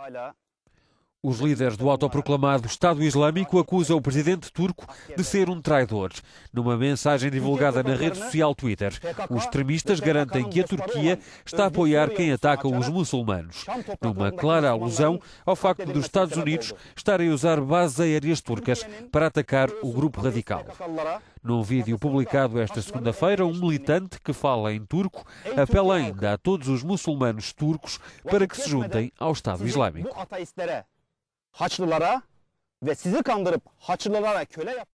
على Os líderes do autoproclamado Estado Islâmico acusam o presidente turco de ser um traidor. Numa mensagem divulgada na rede social Twitter, os extremistas garantem que a Turquia está a apoiar quem ataca os muçulmanos, numa clara alusão ao facto dos Estados Unidos estarem a usar bases aéreas turcas para atacar o grupo radical. Num vídeo publicado esta segunda-feira, um militante que fala em turco apela ainda a todos os muçulmanos turcos para que se juntem ao Estado Islâmico. Haçlılara ve sizi kandırıp Haçlılara köle yap